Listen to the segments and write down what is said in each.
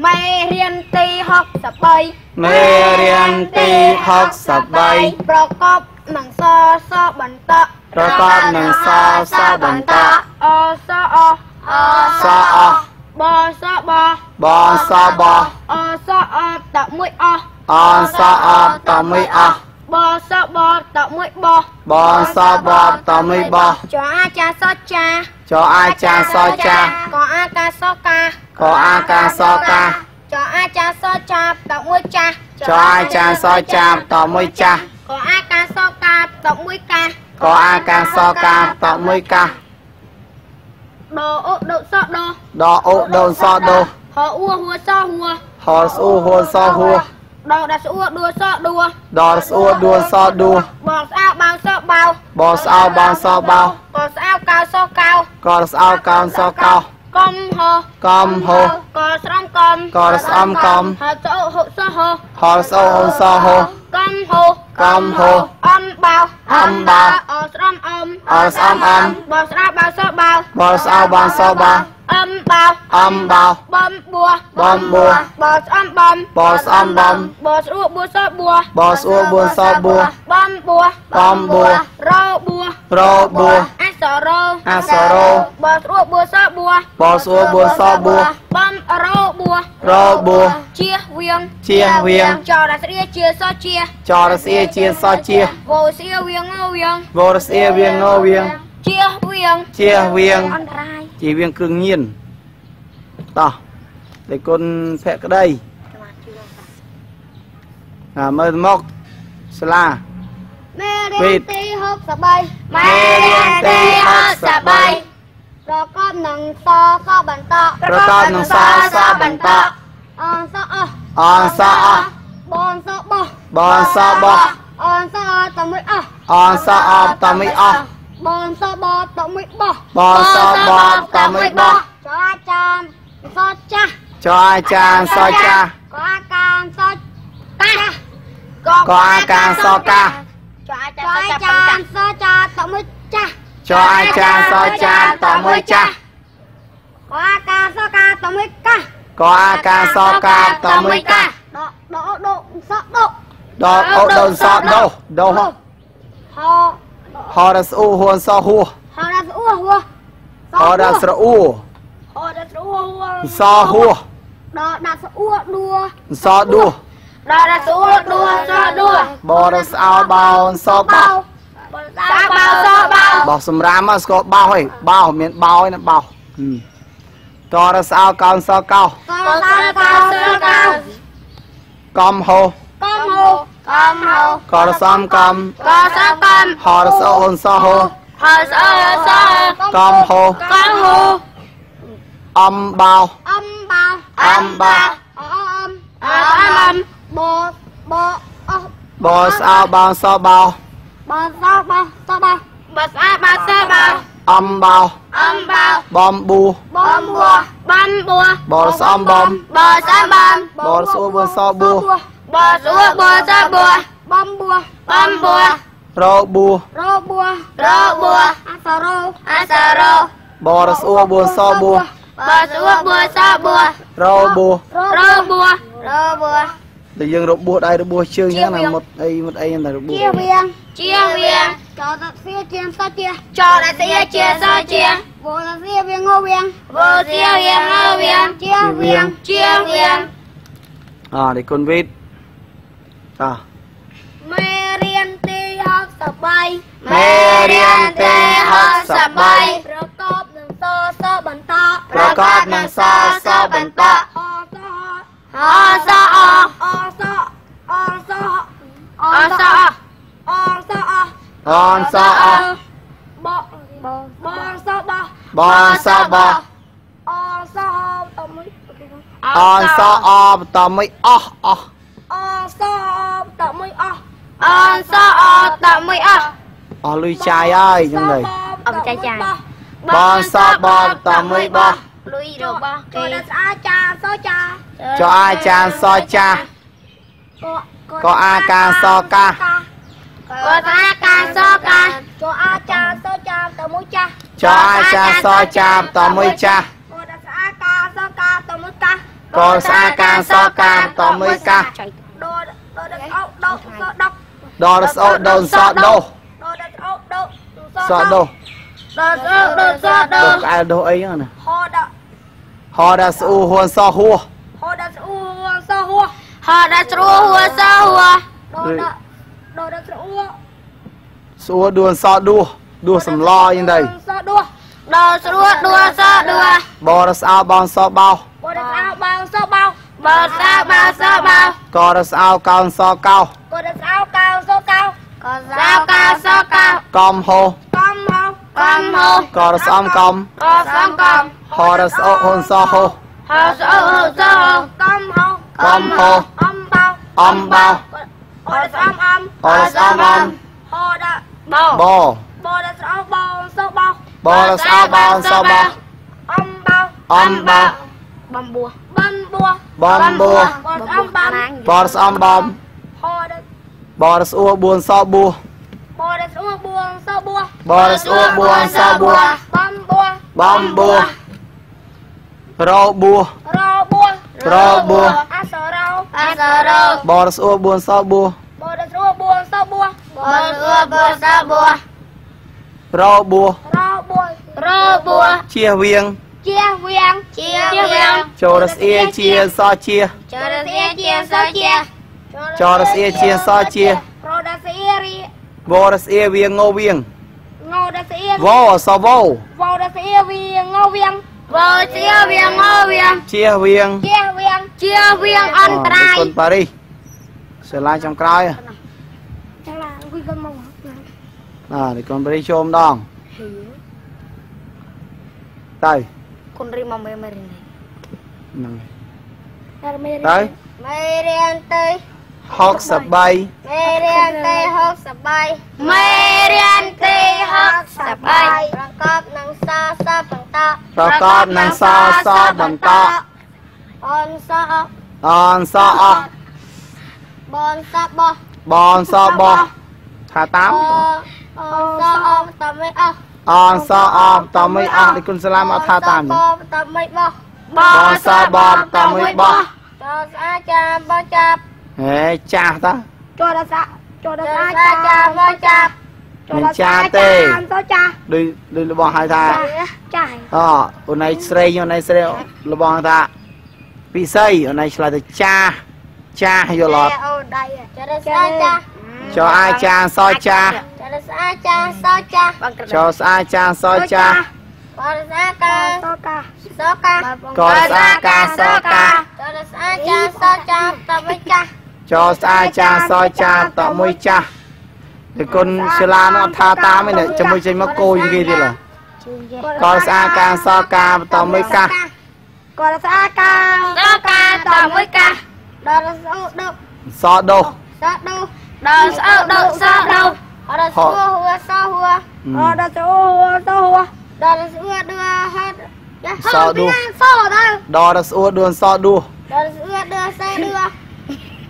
មេរៀនទី63មេរៀនទី63ប្រកបនឹងសសបន្តក់ប្រកបនឹងសសបន្តក់អសអអសអបសបបសបអសអតមួយអអសអតមួយអបសបតមួយបបសបតមួយបចអាចាសចាចអាចាសចាក អាកាសកាកអាកាសកាចអាចាសចាតមួយចាស់ចអាចាសចាតមួយចាស់កអាកាសកាតមួយកាកអាកាសកាតមួយកាដអូដសដដអូដសដហអ៊ូហួសហួហស្អ៊ូហួសហួដដស្អ៊ូដួសដួដស្អ៊ូដួសដួបងស្អៅបោសបោបស្អៅបោសបោ កស្អៅកៅសកៅកស្អៅកៅសកៅកំហកំហកស្រំកំកស្រំកំហើយចោហុសហហើយសោហុសហកំហ កំហអំបោអំបោអស្រំអំអស្រំអំបស្រាបោសបោបស្អៅបោសបោអំបោអំបោបំបួបំបួបស្អំបំបស្អំបំបស្រួបួសបួបស្រួបួសបួបំបួបំបួរោបួរោបួអសរោអសរោបស្រួបួសបួបស្រួបួសបួបំរោ បួរោបួជៀសវៀងជៀសវៀងចរស្រីជាសជាចរស្រីជាសជាវោសៀវៀងងវៀងវោស្រីវៀងងវៀងជៀសវៀងជៀសវៀងអន្តរាយជៀសវៀងគ្រឿងញៀនតោះលេគុណភក្តីអាមើលមកស្លាមេរៀនទី63មេរៀនទី63 ប្រកបនឹងសសបន្តប្រកបនឹងសសបន្តអនសអអនសអបនសបបនសបអនសអតមួយអអនសអតមួយអបនសបតមួយបបនសបតមួយបចអាចារ្យសចាស់ចអាចារ្យសចាស់កអាការសកាកអាការសកាចអាចារ្យសចាស់តមួយចាស់ ចអាចារ្យសចាស់តមួយចាស់កអាការសកាតមួយកាកអាការសកាតមួយកាដដដសដដអូដសដដហហហរស្អ៊ូហួនសហួហរស្អ៊ូហួហរស្រអ៊ូហរស្រអ៊ូសហួដដាក់ស្អ៊ូដួសដួដដាក់ស្អ៊ូដួសដួបរស្អោបោសបោបរ ស្អោបោសបោបោសម្រាមស្គាល់បោហីបោមានបោឯណាបោតរស្អោកោសកោកោសកោសកោកំហោកំហោកំហោកលសំកំកសំកំហរសអូនសហោហរសអូសកំហោកំហោអំបោអំបោអំបោអមអមបបអបស្អោបោសបោ បសបោសបោបស្អោបោសបោអំបោអំបោបំប៊ូបំប៊ូបំប៊ូបសំបំបសំបំបសួបសប៊ូបសួបសប៊ូបំប៊ូបំប៊ូរប៊ូរប៊ូរប៊ូអសរោអសរោបរសួបសប៊ូប សួបសប៊ូរប៊ូរប៊ូរប៊ូតែយើងរបួសដៃរបួសជើងហ្នឹងណាមុតអីមុតអីតែរបួសជាវៀងជាវៀងចោតសៀជាសជាចោតសៀជាសជាវោសៀវៀងងវៀងវោសៀវៀងងវៀងជាវៀងជាវៀងអរគុណវិទ្យតោះមេរៀនទី63មេរៀនទី63ប្រកបនឹងសសបន្តប្រកបនឹងសសបន្តអសអសអអសអស អសអសអនសអបបបសបបសបអសតមួយអនសអតមួយអស់អស់អសតមួយអស់អសអតមួយអស់អស់លុយចាយហើយចឹងទៅអត់ចាយចាយបងសបតមួយបោះលុយរបស់គេអាចារ្យសចាចុះអាចារ្យសចាក៏ អាការសកាក៏អាការសកាចុះអាចារ្យសចាតមួយចាស់ចុះអាចារ្យសចាតមួយចាស់ក៏អាការសកាតមួយកាសកស្អាកាសកាតមួយកាសដដដដអោដសដកដរស្អូដូនសដោដដអោដសដោដសដសដដោក្អែលដោអីហ្នឹងណាហដហរស្អ៊ូហ៊ួនសហួសហដស្អ៊ូសហួហដស្រួហួ សហួដដដដស្រួស្អ៊ូដួនសដួសដួសសំឡអីហ្នឹងទៅសដួដស្រួដួសដួបរស្អោបងសបោបដស្អោបោសបោបសាបោសបោករស្អោកោនសកោកដស្អោកោសកោកសោកោសកោកំហោកំហោកំហោករស្អំកំកសំកំហរស្អោហ៊ុនសហោហោសអូសោកំហោកំហោអំបោអំបោអរសំអំអរសំអំហោដបោបបដស្អោបោសបោបរស្អោបងស បោអំបោអំបោបំបួបំបួបំបួបដអំបំបរស្អំបំហោដបរស្អ៊ូបួនសបួបដស្អោបួសបួបរស្អ៊ូបួនសបួបំបួបំបួរបួរបួរបួអសរោអសរោបរស្អ៊ូបួនសបួបដស្អោបួសបួបដស្អោបួសបួរបួរបួររបួជៀសវៀងជាវៀងជាវៀងចូលរស្អៀជាសជាចរសៀជាសជាចរស្អៀជាសជាប្រដសៀរីវរស្អៀវៀងងោវៀងងោដសៀវសវោវោដសៀវៀងងោវៀង បើជៀវៀងអើវៀងជៀវៀងជៀវៀងជៀវៀងអន្តរាយគុណប៉ារីសសាលាចំក្រោយចាំឡាគួយគាត់មកណានេះគុណប៉ារីសចូលម្ដងទៅ Kunri mau memerin. Nah. Merin. Tai. Merin tai. 63មេរៀនទី63មេរៀនទី63ប្រកបនឹងសសបន្តប្រកបនឹងសសបន្តអនសអនសអបនសបបនសបថាតាមអនសអមតមិអអនសអមតមិអនេះគុណសាឡាមអថាតាមនេះតមិបបនសបតមិបបតអាចាបចាប់ ហេចាស់តាចូលដល់សាចូលដល់សាចាបោះចាប់មិនចាស់ទេទៅចាស់ដូចដូចរបស់ហៅថាចាស់អអូនឯងស្រីអូនឯងស្រីរបស់ថាពិសីអូនឯងឆ្លើយទៅចាស់ចាស់យល់អត់អូដៃចូលដល់សាចាស់ចោអាចារ្យសចាស់ចូលដល់សាចាស់សចាស់ចោស្អាចារ្យសចាស់បរសាកាសកាសកាកស្អាកាសកាចូលដល់សាចាស់សចាស់តមិនចាស់ចោស្អាចារ្យសចាស់តមួយចាស់ តែគុណសិលានោះអត់ថាតាមទេជាមួយចេញមកគោយគេទៀតឡើយកស្អាកាសកាតមួយកាសកលសាកាសកាតមួយកាដល់ស្អុដកសដោសសដូដល់ស្អុដកសដូដល់ស្អុហួសហួអឺដល់ស្អុហួសហួដល់ស្អុដឺហ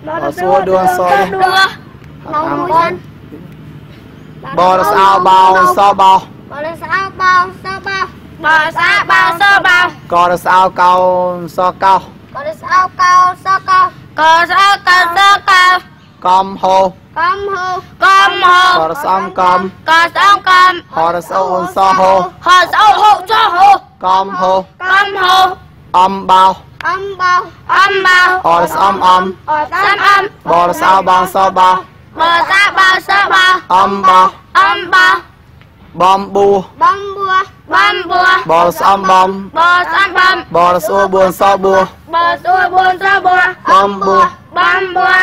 ត់សដូដរស្អួដួនសដួសដល់ស្អុដឺសដឺដរស្អួដួនសដួសនៅមួយបរស្អោបោសបោបលស្អោបោសបោបលស្អោបោសបោកស្អោកោសកោបលស្អោកោសកោកស្អោកោសកោកំហោកំហូកំហូករស្អំកំកស្អងកំហរស្អអូនសហោហោស្អោហូចហូកំហោកំហូអំបោ អំបោអំបោអរស្អំអំអត់សំអំបរស្អោបងសបោបសាបោសបោអំបោអំបោបំបួបំបួបំបួបរស្អំបំបសំបំបរស្អួបួនសបួបសួរបួនសបួបំបួបំបួរ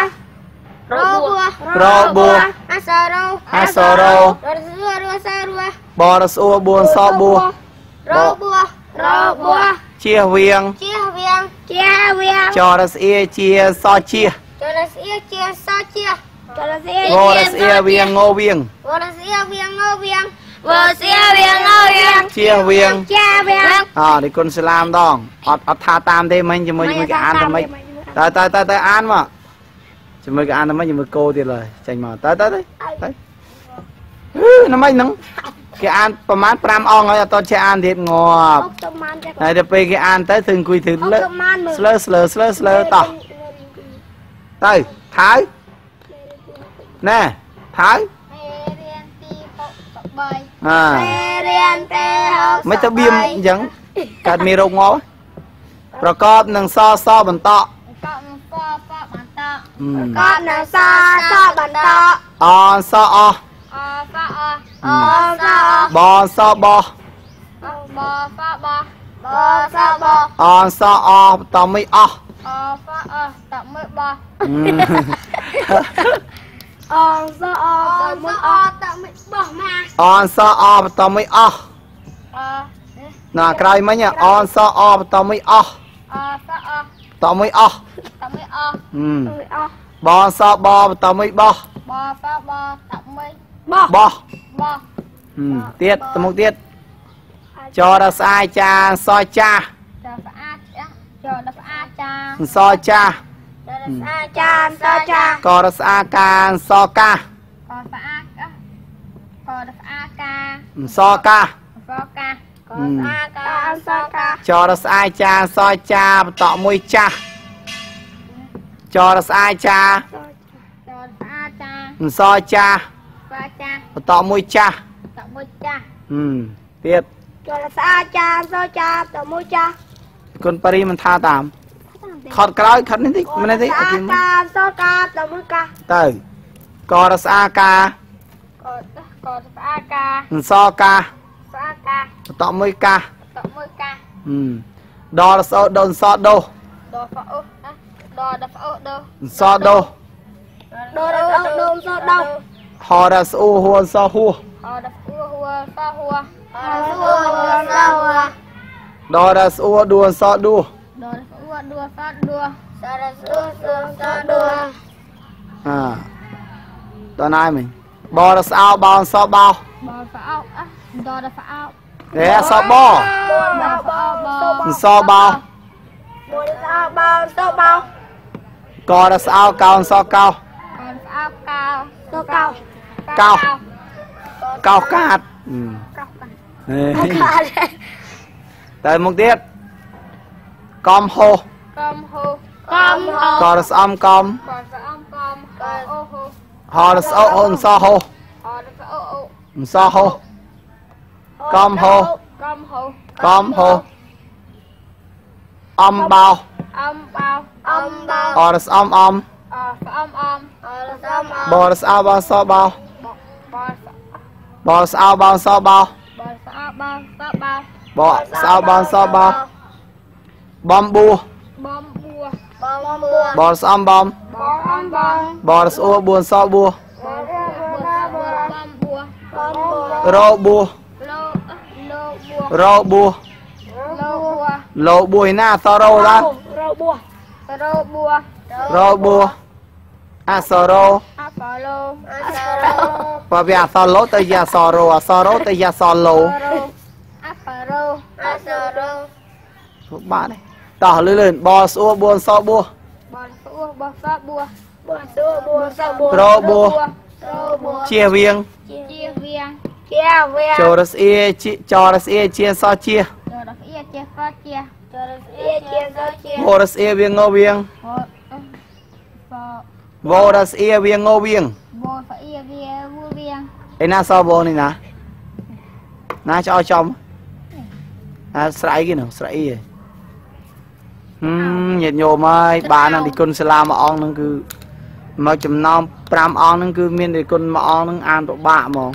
បួរបួអសារោអសរោរសួរសារវបរស្អួបួនសបួរបួរបួ ជៀសវៀងជះវៀងជះវៀងចរស្អៀជាសជៀសចរស្អៀជាសជាចរស្អៀវរស្អៀវៀងងោវៀងវរស្អៀវៀងងវៀងវរស្អៀវៀងងវៀងជៀសវៀងជះវៀងអនេះគុណសាឡាមដងអត់អត់ថាតាមទេមិញជាមួយជាមួយគេអានតែមិញតើតើតើតើអានមកជាមួយគេអានតែមិញជាមួយគោទៀតឡើយចេញមកតើតើទៅទៅអឺណាមិញហ្នឹង គេអានប្រហែល5អង្គហើយអត់តចេះអានទៀតងាប់អុកទៅម៉ានចាក់ហើយទៅពេលគេអានទៅគឺអង្គុយធ្វើអុកលើទៅម៉ានមើលស្លើស្លើស្លើស្លើតោះទៅថៅណែថៅរៀនទី6អើរៀនទី6មិនទៅបៀមអញ្ចឹងកើតមានរោគងាប់ប្រកបនឹងសសបន្តកក់នឹងពពបន្តអឺកក់នឹងសសបន្តអនសអស់អសអអសអ បសបោះបបបបបសបអនសអស់បន្តមិនអស់អសអតមើបអឺអសអតមើអតមើបោះម៉ាអនសអស់បន្តមិនអស់អណាក្រោយមិញអនសអស់បន្តមិនអស់អសអបន្តមិនអស់តមើអអឺអបសបបន្តមិនបោះបបបតមើបោះបោះ បោះអឺទៀតទៅមុខទៀតចរស្អាយចាសចាស់ចូលស្អាតចូលដល់ស្អាតចាសចាស់ចូលស្អាតចាសចាករស្អាកាសកាសក៏ស្អាតក៏ដល់ស្អាតកាសកាសសកាក៏ស្អាតកាសកាចរស្អាយចាសចាបន្តមួយចាស់ចរស្អាយចាចូលស្អាតចាសចាស់ សចាបន្តមួយចាស់តមួយចាស់ហឹមទៀតចូលស្អាតចាសចាតមួយចាស់គុណបរិមិនថាតាមខត់ក្រោយខត់នេះតិចមិនទេអត់ទីមកកាសកាតមួយកាទៅករស្អាកាក៏ក៏ស្អាតកាសកាសស្អាតកាបន្តមួយកាសតមួយកាហឹមដល់សោដូនសដោសដល់ផ្អុណាដល់ដល់ផ្អុដល់សដោសដល់ដល់ដុំសដល់ហរស្អ៊ូហួនសហួអដ ល់ហួហួសហួអហួហួសហួដល់ស្អ៊ូដួនសដួដល់ហួដួសដួសារសួសសដួអើដល់ណាយមិញបរស្អោបោនសបោបផ្អុអដល់ដល់ផ្អុហេសបោបផ្អុបសបោបស្អុបោសបោ ករស្អោកោនសកោកូនផ្អើកៅសកៅកោកោកាតហឹមកៅកាហេកាទៅមុខទៀតកំហោកំហូកំហូករស្អំកំកូនស្អមកំអូហូហរស្អោអូនសហោអត់ស្អអូសហោកំហោកំហូកំហោអំបោអំបោអំបោអរស្អំអំអស្អមអំអស្អមអំបរស្អោបោសបោ បបបរស្អោបោសបោបស្អបោសបោបរស្អោបោសបោបំបួបំបួបំបួបរស្អំបំបំបំបរស្អួបួនសបួបំបួបំបួបំបួរោបួលោលោបួរោបួលោបួលោបួឯណាសរោឡារោបួរោបួរោបួ អសរោអបឡូអសរោបបអសឡូទៅយ៉ាសរោអសរោទៅយ៉ាសឡូអបរោអសរោបាទនេះតោះលឿនលឿនបស្អួបួនសបួបនសួបសបួបនសួបសបួរោបួរោបួជៀសវៀងជាវៀងជាវៀងចូលរស្អៀជាចរស្អៀជាសជាចូលដល់អៀជាសជាចូលដល់អៀជាសជាវរស្អៀវៀងងវៀងបប វរស្អៀវៀងងវៀងបសអៀវាវវៀងឯណាសបោនេះណាណាចោចំអាស្រ័យគេនោះស្រ័យឯងហឹមញាតិញោមហើយបានណានិគុណសាលាមួយអង្គហ្នឹងគឺមកចំណោម5អង្គហ្នឹងគឺមាននិគុណមួយអង្គហ្នឹងអានពិបាកហ្មង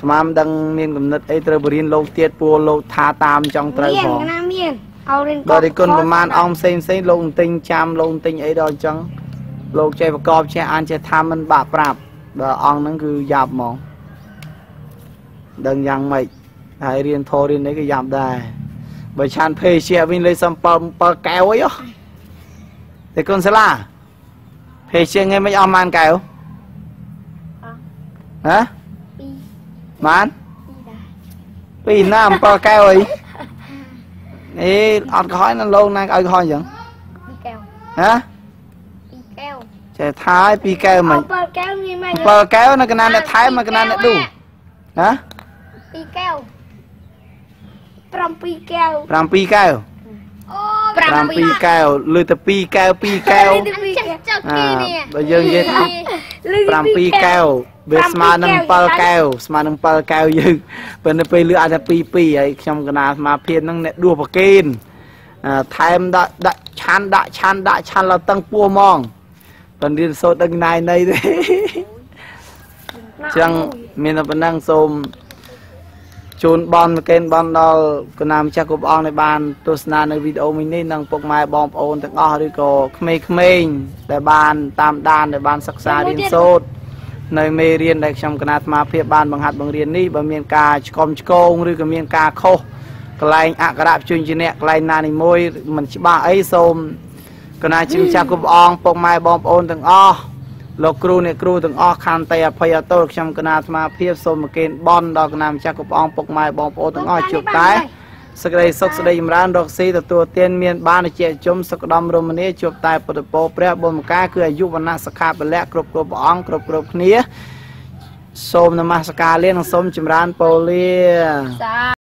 ស្មានមិនដឹងមានគំនិតអីត្រូវបរៀនលោកទៀតពួរលោកថាតាមចង់ត្រូវមានផងណាមានឲ្យរៀនដល់និគុណប្រមាណអង្គផ្សេងផ្សេងលោកទិញចាំលោកទិញអីដល់អញ្ចឹង លោកចេះបកបចេះអានចេះថាមិនបាក់ប្រាប់ដល់អង្គហ្នឹងគឺយ៉ាប់ហ្មងដឹងយ៉ាងម៉េចហើយរៀនធររៀននេះក៏យ៉ាប់ដែរបើឆានភេសជ្ជៈវិញលេខ7 7កែវអីហ៎តែកូនសាលាភេសជ្ជៈងាយមិនអស់ម៉ានកែវហ៎ម៉ានពីណា7កែវអីអេអត់កហើយណាលោកណាឲ្យកហើយអញ្ចឹង2កែវហ៎ ចេះថាយពីរកែវអមិនបើកែវមានមក7កែវនៅកណានអ្នកថែមនៅកណានអ្នកឌូហ៎7កែវ7កែវ7កែវអូ7កែវលើតែ2កែវ2កែវចុកអាគីនេះបើយើងនិយាយថា7កែវវាស្មើនឹង7កែវស្មើនឹង7កែវយើងប៉ុន្តែពេលលឺអាចថា2 2ហើយខ្ញុំកណាសមាភិបហ្នឹងអ្នកដួសប្រកេនអឺថែមដាក់ដាក់ឆាន់ដាក់ឆាន់ដាក់ឆាន់ឡើងតឹងពោះហ្មង ប៉ុន្តែរៀនសូត្រដឹងណៃណៃទេចឹងមានតែប៉ុណ្ណឹងសូមជូនបនមកេនបនដល់គណៈម្ចាស់គ្រប់អង្គដែលបានទស្សនានៅវីដេអូមួយនេះនិងពុកម៉ែបងប្អូនទាំងអស់ឬក៏ក្មេងៗដែលបានតាមដានដែលបានសិក្សារៀនសូត្រនៅមេរៀនដែលខ្ញុំគណៈអាត្មាភាពបានបង្ហាត់បង្រៀននេះបើមានការឆ្កំឆ្គងឬក៏មានការខុសកន្លែងអក្ខរៈបញ្ជូនជាអ្នកកន្លែងណានីមួយមិនច្បាស់អីសូម គណៈជាម្ចាស់គ្រប់អង្គពុកម៉ែបងប្អូនទាំងអស់លោកគ្រូអ្នកគ្រូទាំងអស់ខន្តីអភ័យទោសខ្ញុំគណៈអាត្មាភាពសូមមកេនបនដល់គណៈម្ចាស់គ្រប់អង្គពុកម៉ែបងប្អូនទាំងអស់ជួបតែសេចក្តីសុខសេចក្តីចម្រើនរកស៊ីទទួលទានមានបានជាជុំសុខដំរមនាជួបតែពុទ្ធពរព្រះបុណ្យការគឺអាយុវណ្ណៈសុខាពលៈគ្រប់គ្រប់ព្រះអង្គគ្រប់គ្រប់គ្នាសូមនមស្ការលានិងសូមចម្រើនពរលាសា